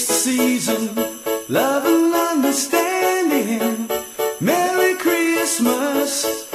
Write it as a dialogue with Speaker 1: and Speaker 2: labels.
Speaker 1: It's the season, love and understanding. Merry Christmas.